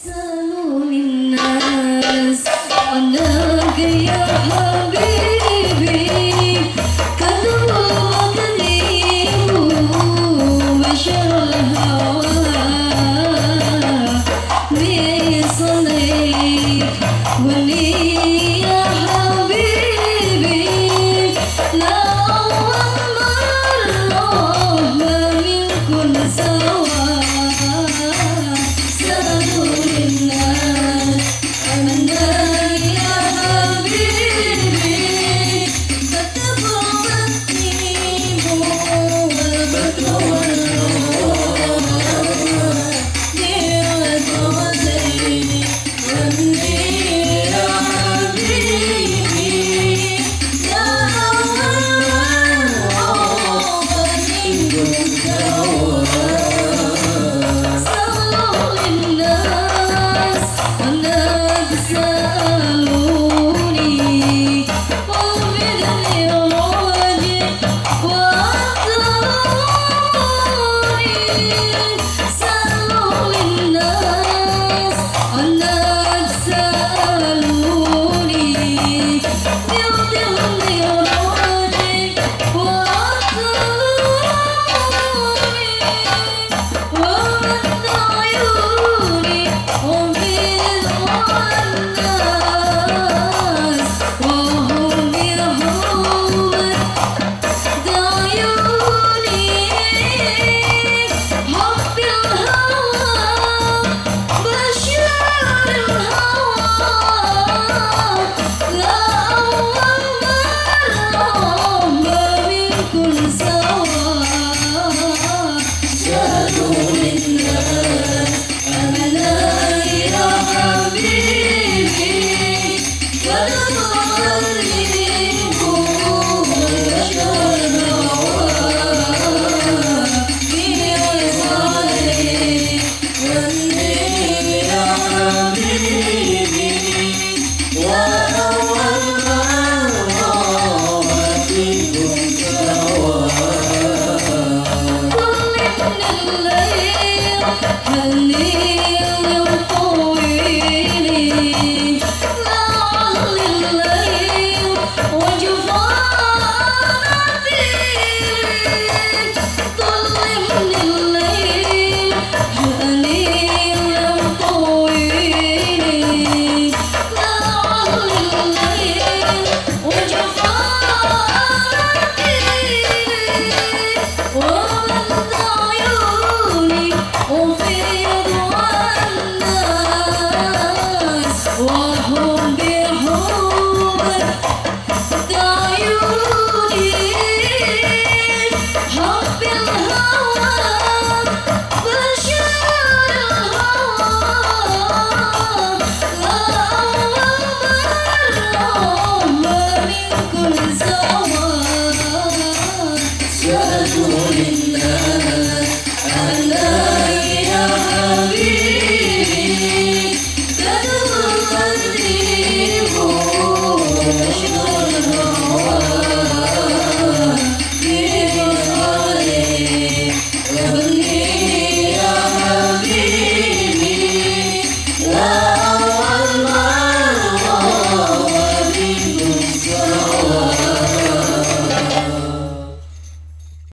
Salu ninnas, anagya.